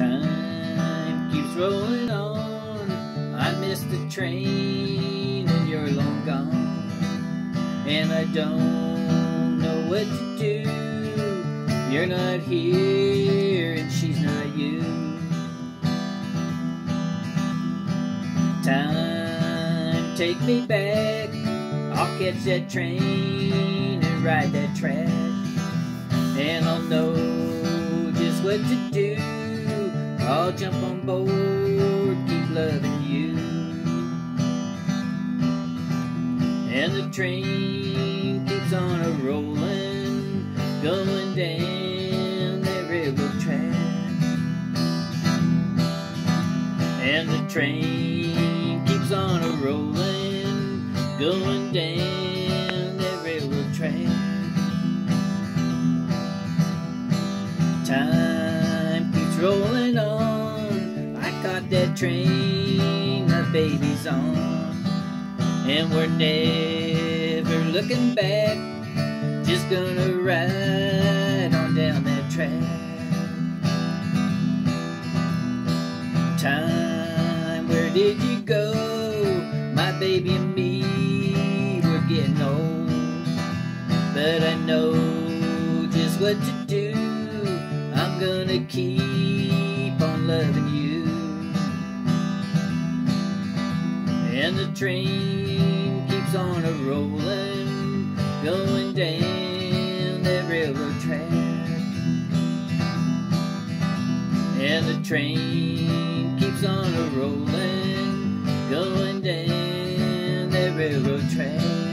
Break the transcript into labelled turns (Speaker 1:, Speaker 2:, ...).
Speaker 1: Time keeps rolling on. I miss the train and you're long gone. And I don't know what to do. You're not here and she's not you. Time, take me back. I'll catch that train and ride that track. And I'll know just what to do. I'll jump on board, keep loving you. And the train keeps on a rolling, going down that railroad track. And the train keeps on a rolling, going down that railroad track. Time train, my baby's on. And we're never looking back. Just gonna ride on down that track. Time, where did you go? My baby and me, we're getting old. But I know just what to do. I'm gonna keep And the train keeps on a rolling, going down that railroad track. And the train keeps on a rolling, going down that railroad track.